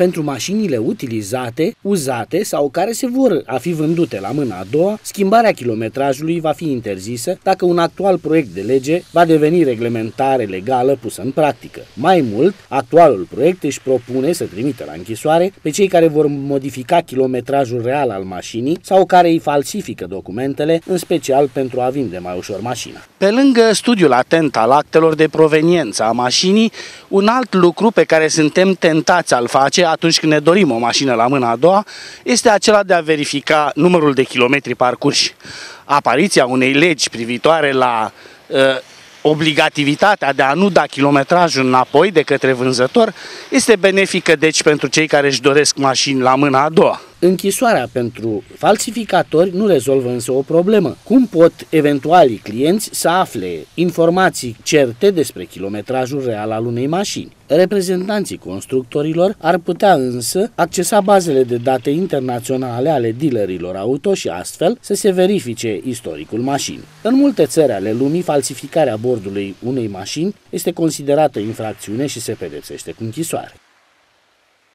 Pentru mașinile utilizate, uzate sau care se vor a fi vândute la mâna a doua, schimbarea kilometrajului va fi interzisă dacă un actual proiect de lege va deveni reglementare legală pusă în practică. Mai mult, actualul proiect își propune să trimită la închisoare pe cei care vor modifica kilometrajul real al mașinii sau care îi falsifică documentele, în special pentru a vinde mai ușor mașina. Pe lângă studiul atent al actelor de proveniență a mașinii, un alt lucru pe care suntem tentați al face atunci când ne dorim o mașină la mâna a doua este acela de a verifica numărul de kilometri parcurși. Apariția unei legi privitoare la uh, obligativitatea de a nu da kilometrajul înapoi de către vânzător este benefică deci pentru cei care își doresc mașini la mâna a doua. Închisoarea pentru falsificatori nu rezolvă însă o problemă. Cum pot eventualii clienți să afle informații certe despre kilometrajul real al unei mașini? Reprezentanții constructorilor ar putea însă accesa bazele de date internaționale ale dealerilor auto și astfel să se verifice istoricul mașinii. În multe țări ale lumii, falsificarea bordului unei mașini este considerată infracțiune și se pedepsește cu închisoare.